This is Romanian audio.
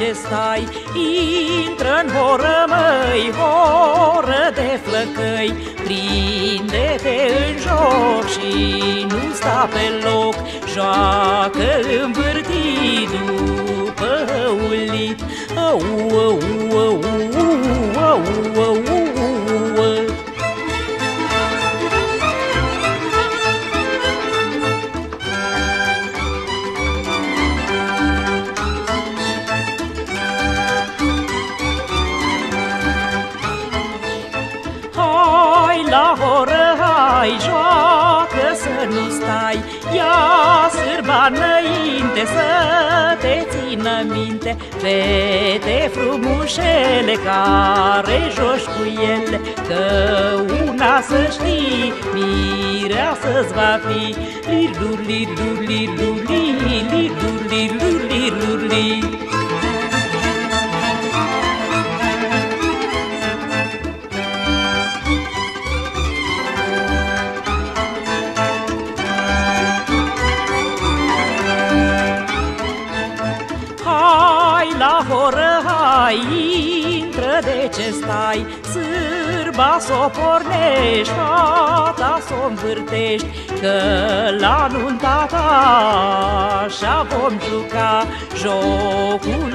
ce stai? Intră în horă, măi, horă de flăcăi Prinde-te în joc și nu sta pe loc Joacă învârtit după ulit Au, au, au, au, au, au, au, la horă, hai, joacă să nu stai. Ia sârba înainte să te țină minte Fete frumușele care joci cu ele Că una să știi, mireasă-ți va fi. Lirdur, lirdur, lirdur, lirdur, lirdur, lirdur, lirdur Hai la horă, hai, intră de ce stai. Sârba s-o pornești, fata s-o învârtești Că la nunta ta așa vom juca. Jocul